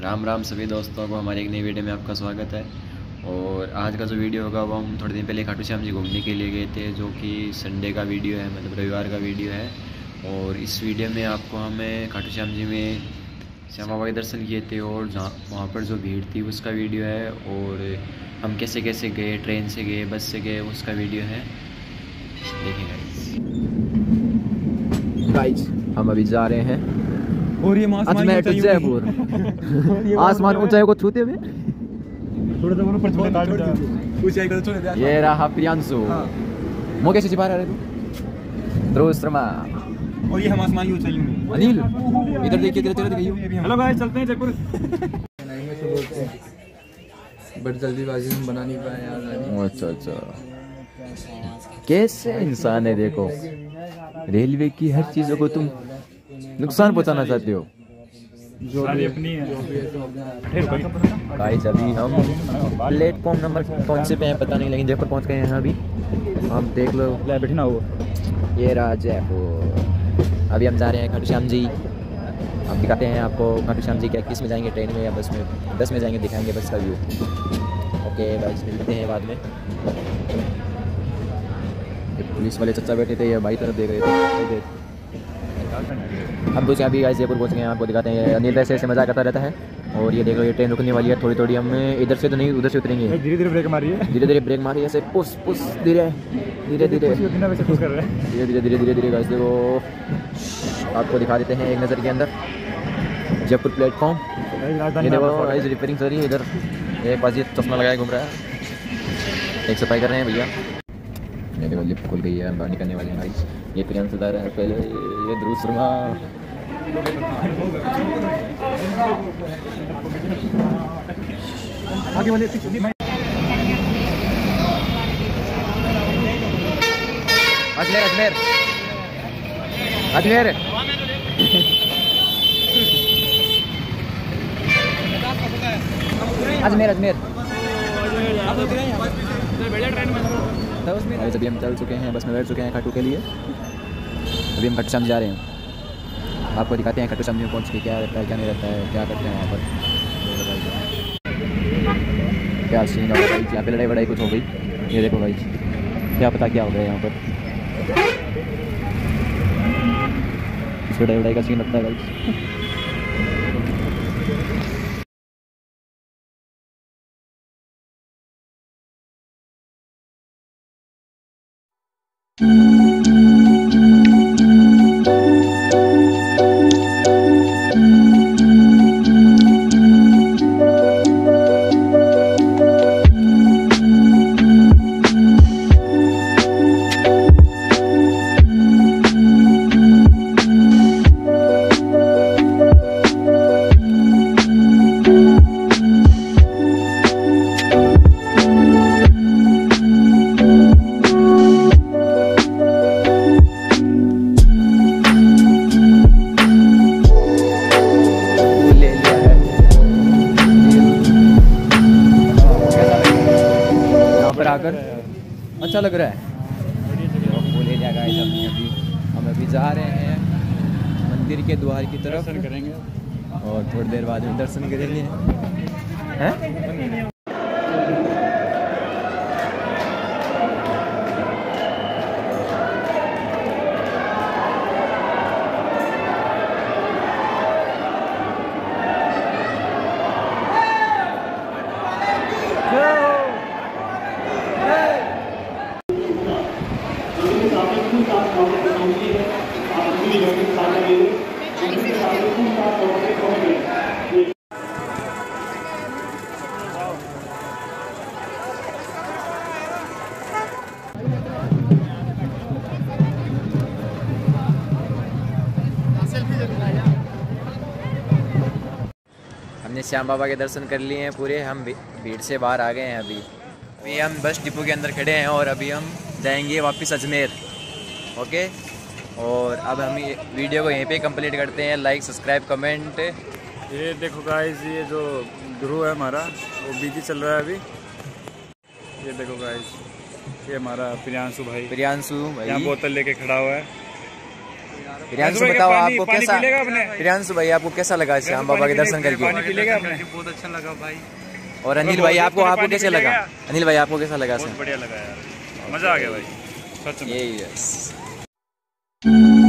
राम राम सभी दोस्तों को हमारी एक नई वीडियो में आपका स्वागत है। और आज का जो वीडियो होगा वो हम थोड़े दिन पहले खाटू श्याम जी घूमने के लिए गए थे, जो कि संडे का वीडियो है मतलब रविवार का वीडियो है। और इस वीडियो में आपको हमें खाटू श्याम जी में श्याम के दर्शन किए थे और जहाँ, वहाँ पर जो भीड़ थी उसका वीडियो है। और हम कैसे कैसे गए, ट्रेन से गए, बस से गए, उसका वीडियो है। गाइस हम अभी जा रहे हैं। और ये अजमेर टू जयपुर। आसमान ऊंचाई को छूते हुए सा ये रहा प्रियांशु। हाँ। कैसे छिपा रहा है। तू ध्रुव शर्मा। और ये हम आसमान की ऊंचाई में। अनिल इधर देखिए इधर इधर देखिए। हेलो गाइस चलते हैं जयपुर। बट जल्दीबाजी में बना नहीं पाए यार अच्छा अच्छा। कैसे इंसान है देखो। रेलवे की हर चीज़ों को तुम नुकसान पहुंचाना चाहते हो? है। गाइस अभी हम प्लेटफॉर्म नंबर कौन से पे हैं पता नहीं लेकिन जयपुर पहुँच गए हैं अभी। आप देख लो। बैठना हो ये रहा जयपुर। अभी हम जा रहे हैं खाटू श्याम जी। हम दिखाते हैं आपको खाटू श्याम जी क्या किसमें जाएँगे ट्रेन में या बस में? बस में जाएँगे दिखाएँगे बस का व्यू ओके बस मिलते हैं बाद में। पुलिस वाले चचा बैठे थे या बाई तरफ़ देख रहे थे। हम दूसरे अभी आज जयपुर पहुँच गए हैं आपको दिखाते हैं। अनिल ऐसे ऐसे मज़ा करता रहता है। और ये देखो ये ट्रेन रुकने वाली है थोड़ी थोड़ी हम इधर से तो नहीं उधर से उतरेंगे। धीरे धीरे ब्रेक मारी है धीरे धीरे ब्रेक मारी ऐसे पुश पुश धीरे। धीरे धीरे। धीरे धीरे धीरे धीरे धीरे गाइस देखो। आपको दिखा देते हैं एक नज़र के अंदर। जयपुर प्लेटफॉर्म ये गाइस रिपेयरिंग सर इधर। एक बाजी चश्मा लगाए घूम रहा है। एक सफ़ाई कर रहे हैं भैया। ये देखो लिफ्ट खुल गई है बाहर निकलने वाले हैं गाइस ये प्रियंश दार है पहले ये ध्रुव शर्मा। आगे वाले अजमेर अजमेर। अजमेर। अजमेर अजमेर। गाइस अभी हम चल चुके हैं, बस में बैठ चुके हैं खाटू के लिए। अभी हम खाटू श्याम जा रहे हैं। आपको दिखाते हैं खाटू श्याम में पहुँच के क्या रहता है, क्या नहीं रहता है, क्या करते हैं वहाँ पर। क्या सीन होगा? भाई यहाँ पे लड़ाई वड़ाई कुछ हो गई। ये देखो भाई, क्या पता क्या हो गया यहाँ पर। लड़ाई वड़ाई का सीन लगता है भाई। ले आकर अच्छा लग रहा है। हम अभी जा रहे हैं मंदिर के द्वार की तरफ़। करेंगे। और थोड़ी देर बाद में दर्शन करेंगे। हैं? हमने श्याम बाबा के दर्शन कर लिए हैं पूरे, हम भीड़ से बाहर आ गए हैं अभी। अभी हम बस डिपो के अंदर खड़े हैं और अभी हम जाएँगे वापस अजमेर। ओके? और अब हम वीडियो को यहीं पे कंप्लीट करते हैं। लाइक सब्सक्राइब कमेंट ये देखो गाइस ये जो ध्रुव है हमारा वो बिज़ी चल रहा है अभी। ये देखो गाइस ये हमारा प्रियांशु भाई। प्रियांशु यहाँ भाई बोतल लेके खड़ा हुआ है। प्रियांशु बताओ आपको कैसा? प्रियांशु भाई आपको कैसा लगा श्याम बाबा के दर्शन करके। बहुत अच्छा लगा भाई। और अनिल भाई आपको आपको कैसे लगा? अनिल भाई आपको कैसा लगा बहुत बढ़िया लगा यार। मज़ा आ गया भाई। सच में। ये Mm-hmm.